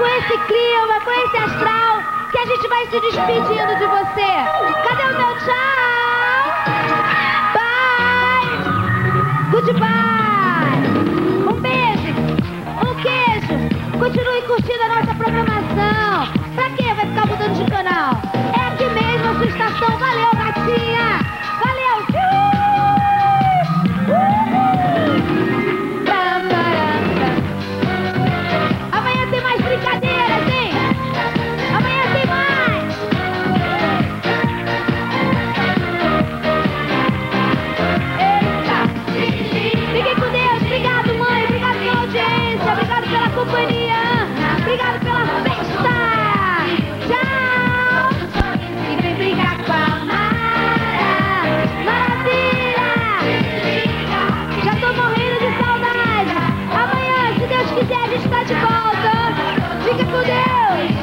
com esse clima, com esse astral, que a gente vai se despedindo de você. Cadê o meu tchau? Bye! Goodbye! Um beijo, um queijo. Continue curtindo a nossa programação. de volta. Fica com Deus.